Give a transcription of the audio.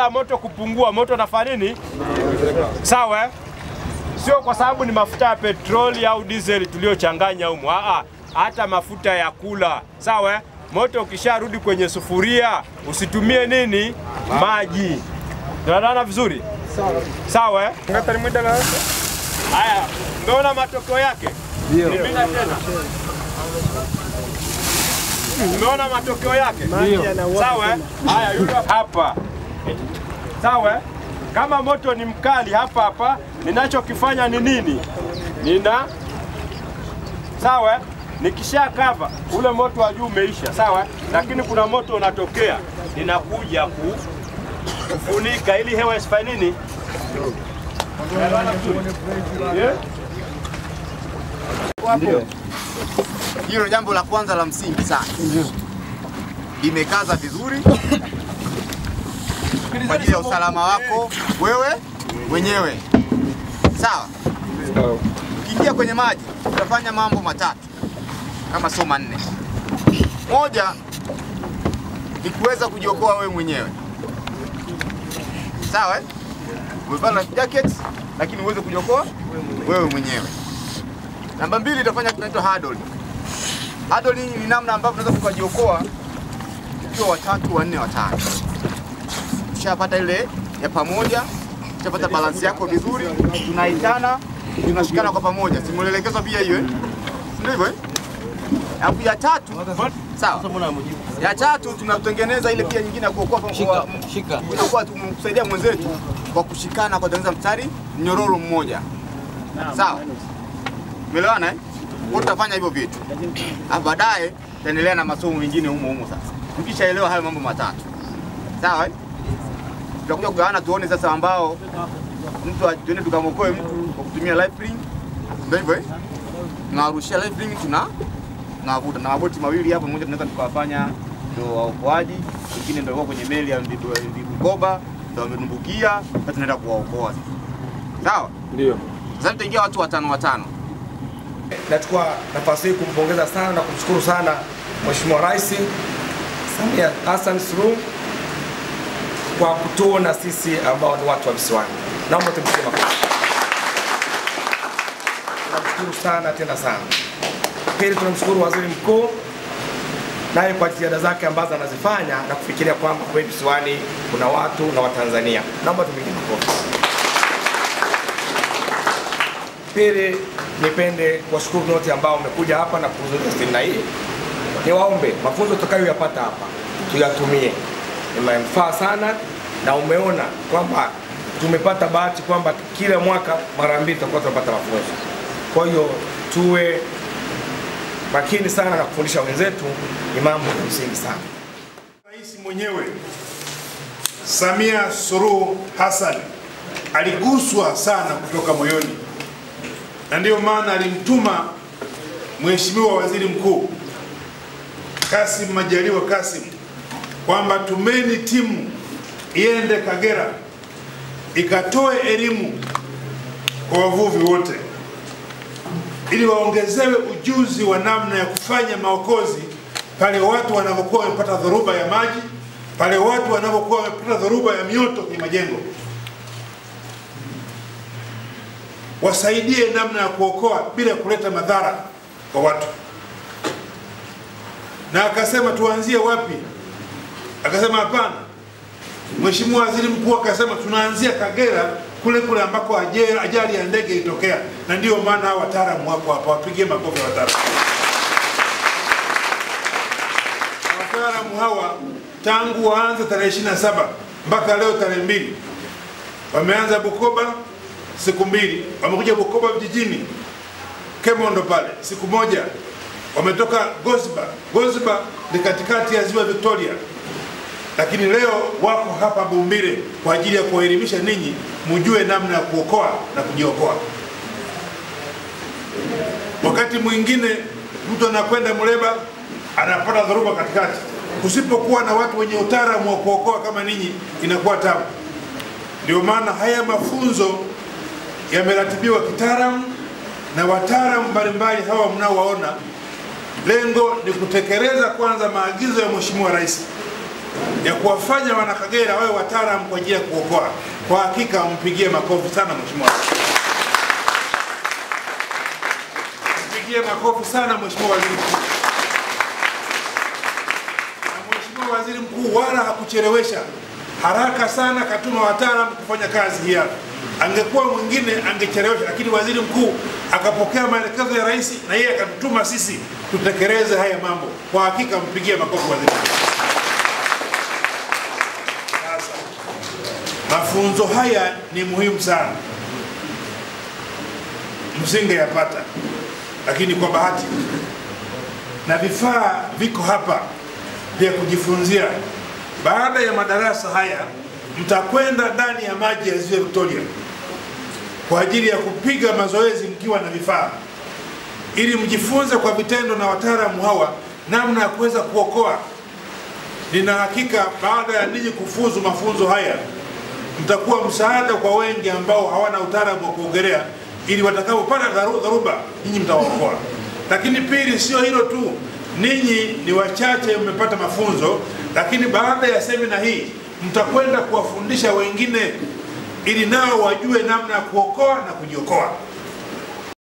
badala ya moto kupungua, moto unafanya nini? Sawa eh? Sio kwa sababu ni mafuta ya petroli au diesel tuliochanganya a a, hata mafuta ya kula. Sawa eh? Moto ukisharudi kwenye sufuria usitumie nini? Maji. Tunaelewana vizuri? Sawa eh? Haya, umeona matokeo yake? Ndio. Nimina tena. Umeona matokeo yake? Ndio. Sawa? Haya, yule hapa. Sawa? Kama moto ni mkali hapa hapa, ninachokifanya ni nini? Nina sawa? Nikisha kava ule moto wa juu umeisha, sawa? Lakini kuna moto unatokea, ninakuja ku kufunika ili hewa isifanye nini? Hilo jambo la kwanza la msingi sana, limekaza vizuri kwa ajili ya usalama wako wewe mwenyewe. Sawa. Ukiingia kwenye maji utafanya mambo matatu kama sio manne. Moja ni kuweza kujiokoa wewe mwenyewe. Sawa eh? Umevaa life jacket lakini uweze kujiokoa wewe mwenyewe. Namba mbili itafanya kinaitwa hurdle. Hurdle ni namna ambavyo unaweza kujiokoa ukiwa watatu, wanne, watano. Ushapata ile ya pamoja, tushapata balansi yako vizuri, tunaitana, tunashikana kwa pamoja. Simuelekezwa pia hiyo eh? Ndio hivyo eh? Alafu ya tatu, sawa. Ya tatu tunatengeneza ile pia nyingine ya kuokoa kwa shika, shika. Inakuwa tumsaidia mwenzetu kwa kushikana kwa kutengeneza mstari mnyororo mmoja. Sawa? Umeelewana eh? Kwa tutafanya hivyo vitu. Alafu baadaye taendelea na masomo mengine humo humo sasa. ukishaelewa hayo mambo matatu. Sawa eh? Tutakuja kugawana tuone sasa ambao mtu atuende tuende tukamwokoe mtu kwa kutumia life ring. Ndio hivyo eh? Tunawarushia life ring tuna tunawavuta na maboti mawili hapo, mmoja tunaweza tukawafanya ndio waokoaji, mwingine ndio kwenye meli ya Bukoba ndio wamedumbukia, sasa tunaenda kuwaokoa. Sawa? Ndio. Sasa tutaingia watu watano watano. Nachukua nafasi hii kumpongeza sana na kumshukuru sana Mheshimiwa Rais Samia Hassan Suluhu kwa kutuona sisi ambao ni watu wa visiwani. Naomba tumpigie makofi. Tunamshukuru sana tena sana. Pili, tunamshukuru Waziri Mkuu naye kwa jitihada zake ambazo anazifanya na kufikiria kwamba kweli visiwani kuna watu na Watanzania. Naomba tumpigie makofi. Pili, nipende kuwashukuru wote ambao wamekuja hapa na kuhudhuria semina hii. Niwaombe mafunzo tutakayoyapata hapa tuyatumie, ni manufaa sana, na umeona kwamba tumepata bahati kwamba kila mwaka mara mbili tutakuwa tunapata mafunzo. Kwa hiyo tuwe makini sana na kufundisha wenzetu, ni mambo ya msingi sana. Rais mwenyewe Samia Suluhu Hassan aliguswa sana kutoka moyoni, na ndiyo maana alimtuma Mheshimiwa Waziri Mkuu Kassim Majaliwa Kassim kwamba tumeni timu iende Kagera ikatoe elimu kwa wavuvi wote ili waongezewe ujuzi wa namna ya kufanya maokozi pale watu wanapokuwa wamepata dhoruba ya maji, pale watu wanapokuwa wamepata dhoruba ya mioto kwenye majengo, wasaidie namna ya kuokoa bila kuleta madhara kwa watu. Na akasema tuanzie wapi? Akasema hapana. Mheshimiwa Waziri Mkuu akasema tunaanzia Kagera kule kule ambako ajali ya ndege ilitokea, na ndiyo maana hao wataalamu wapo hapa, wapigie makofi wataalamu. Wataalamu hawa tangu waanze tarehe 27 mpaka leo tarehe mbili wameanza Bukoba siku mbili, wamekuja Bukoba vijijini Kemondo pale siku moja, wametoka Gosba. Gosba ni katikati ya ziwa Victoria, lakini leo wako hapa Bumbire kwa ajili ya kuwaelimisha ninyi mjue namna ya kuokoa na kujiokoa. Wakati mwingine mtu anakwenda Muleba anapata dhoruba katikati, kusipokuwa na watu wenye utaalamu wa kuokoa kama ninyi inakuwa tabu. Ndio maana haya mafunzo yameratibiwa kitaalamu na wataalamu mbalimbali hawa mnaowaona. Lengo ni kutekeleza kwanza maagizo ya Mheshimiwa Rais ya kuwafanya wanakagera wawe wataalamu kwa ajili ya kuokoa. Kwa hakika mpigie makofi sana mheshimiwa. Mpigie makofi sana mheshimiwa waziri mkuu. Na mheshimiwa waziri mkuu wala hakuchelewesha, haraka sana katuma wataalamu kufanya kazi hii hapa. Angekuwa mwingine angechelewesha, lakini waziri mkuu akapokea maelekezo ya rais na yeye akatutuma sisi tutekeleze haya mambo. Kwa hakika mpigie makofi waziri mkuu. Mafunzo haya ni muhimu sana, msinge yapata lakini kwa bahati na vifaa viko hapa vya kujifunzia. Baada ya madarasa haya, mtakwenda ndani ya maji ya ziwa Victoria kwa ajili ya kupiga mazoezi mkiwa na vifaa, ili mjifunze kwa vitendo na wataalamu hawa namna ya kuweza kuokoa. Nina hakika baada ya ninyi kufuzu mafunzo haya, mtakuwa msaada kwa wengi ambao hawana utaalamu wa kuogelea, ili watakapopata dharuba nyinyi mtawaokoa. Lakini pili, sio hilo tu, ninyi ni wachache mmepata mafunzo, lakini baada ya semina hii mtakwenda kuwafundisha wengine ili nao wajue namna ya kuokoa na kujiokoa.